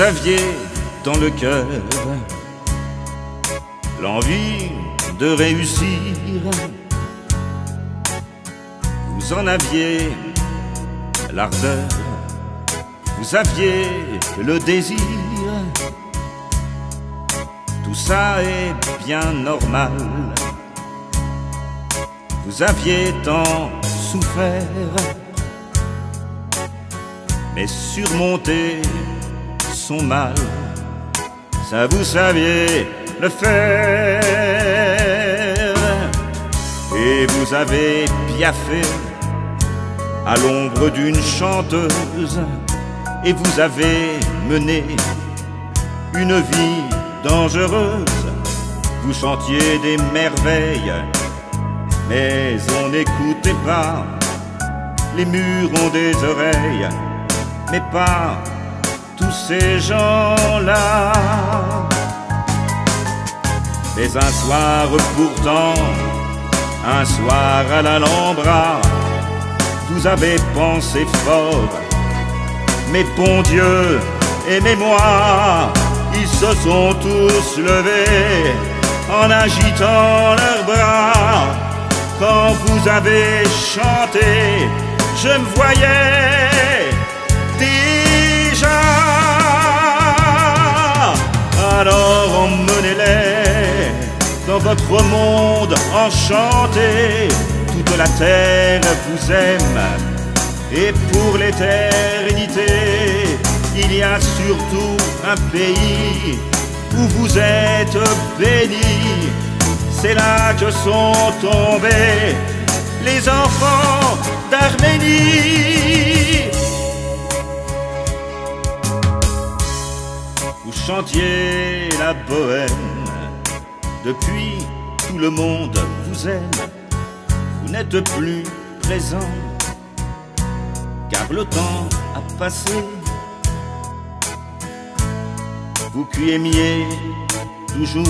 aviez dans le cœur l'envie de réussir. Vous en aviez l'ardeur, vous aviez le désir. Tout ça est bien normal. Vous aviez tant souffert, mais surmonter mal, ça vous saviez le faire. Et vous avez fait à l'ombre d'une chanteuse, et vous avez mené une vie dangereuse. Vous chantiez des merveilles, mais on n'écoutait pas. Les murs ont des oreilles, mais pas tous ces gens-là. Mais un soir pourtant, un soir à l'Alhambra, vous avez pensé fort. Mais bon Dieu, aimez-moi, ils se sont tous levés en agitant leurs bras. Quand vous avez chanté, je me voyais Alors emmenez-les dans votre monde enchanté. Toute la terre vous aime et pour l'éternité, il y a surtout un pays où vous êtes bénis. C'est là que sont tombés les enfants d'Arménie. Chantiez la bohème, depuis tout le monde vous aime. Vous n'êtes plus présent, car le temps a passé. Vous qui aimiez toujours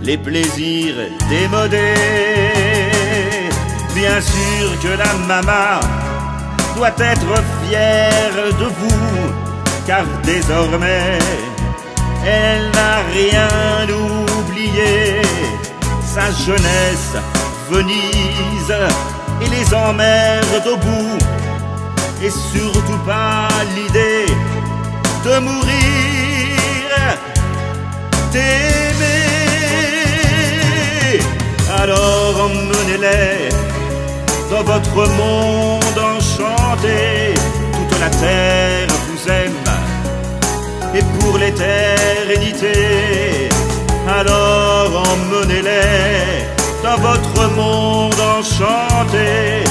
les plaisirs démodés. Bien sûr que la maman doit être fière de vous, car désormais elle n'a rien oublié. Sa jeunesse, Venise et les emmerde au bout, et surtout pas l'idée de mourir, d'aimer. Alors emmenez-les dans votre monde enchanté. Toute la terre vous aime, et pour l'éternité. Alors emmenez-les dans votre monde enchanté.